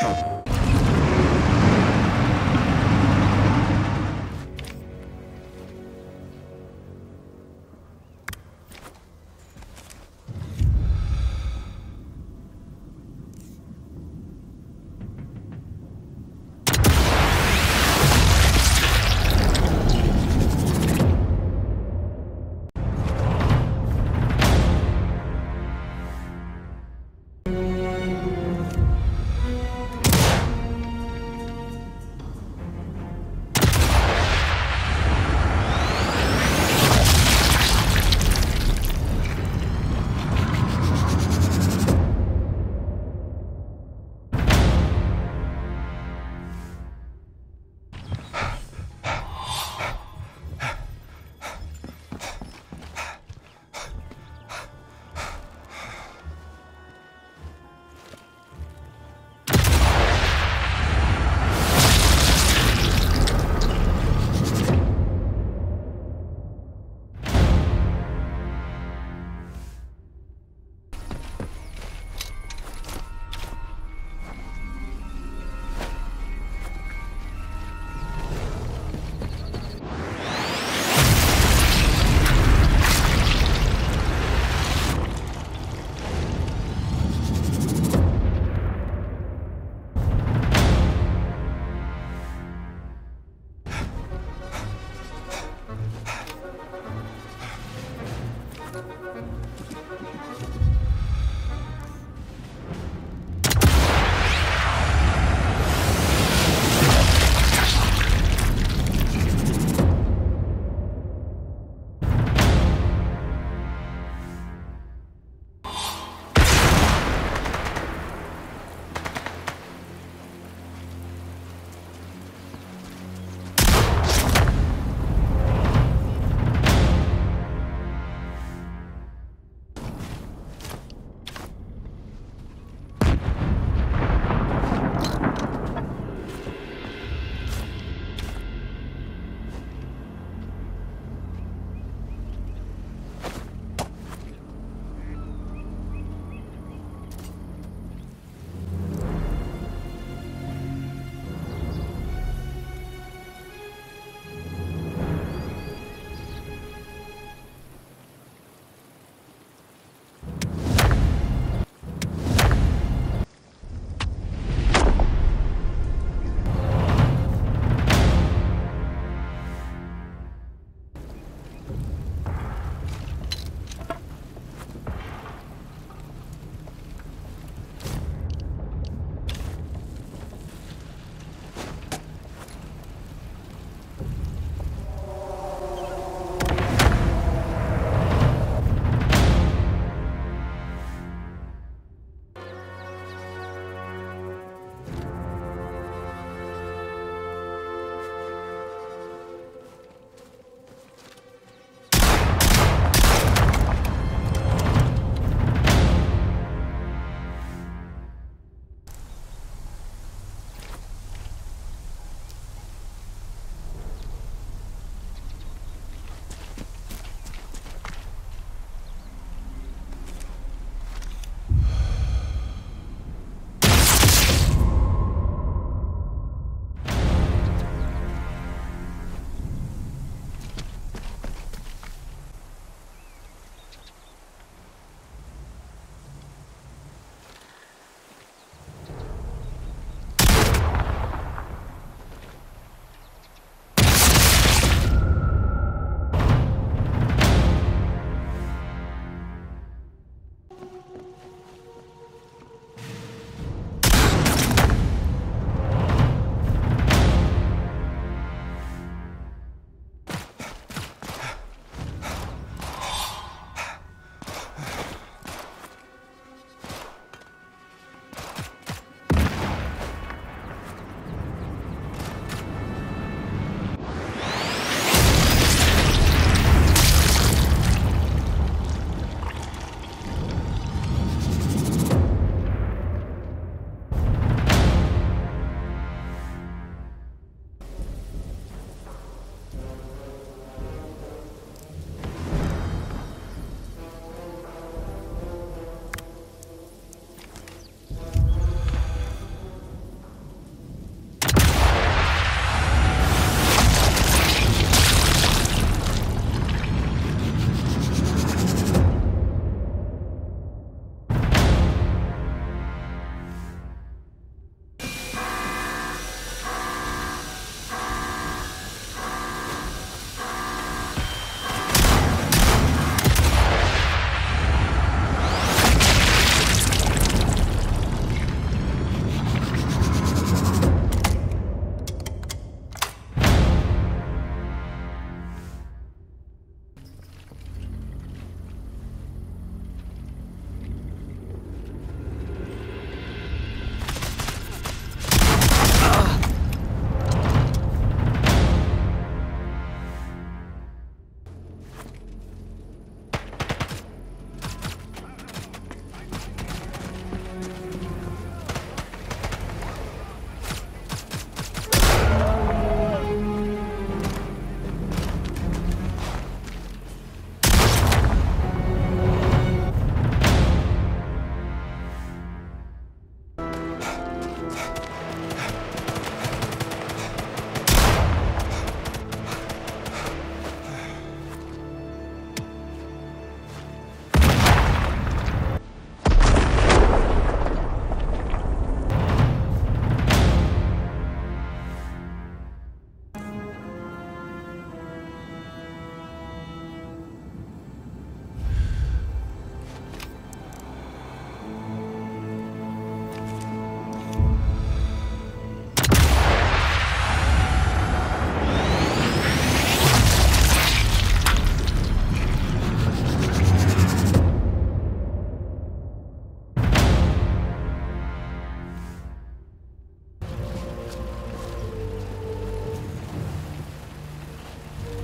Oh.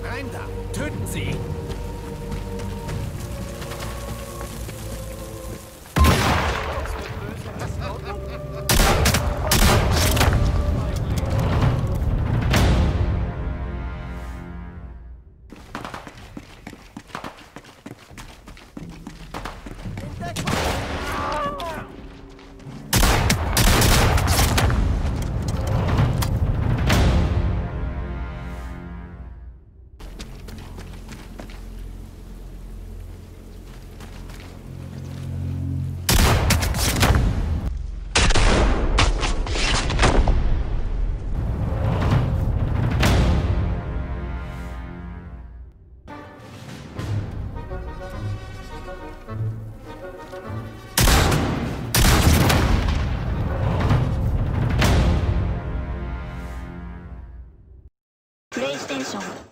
Rein da! Töten Sie ihn! ステーション。